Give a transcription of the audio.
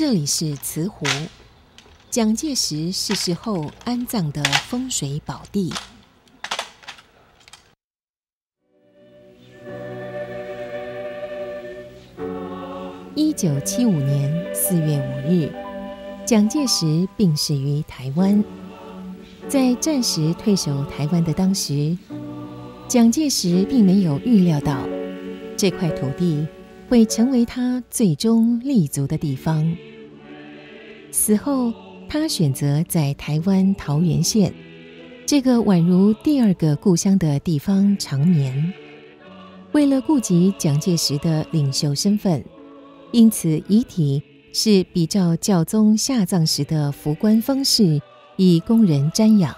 这里是慈湖，蒋介石逝世后安葬的风水宝地。一九七五年四月五日，蒋介石病逝于台湾。在暂时退守台湾的当时，蒋介石并没有预料到这块土地会成为他最终立足的地方。死后，他选择在台湾桃园县这个宛如第二个故乡的地方长眠。为了顾及蒋介石的领袖身份，因此遗体是比照教宗下葬时的服棺方式。以供人瞻仰。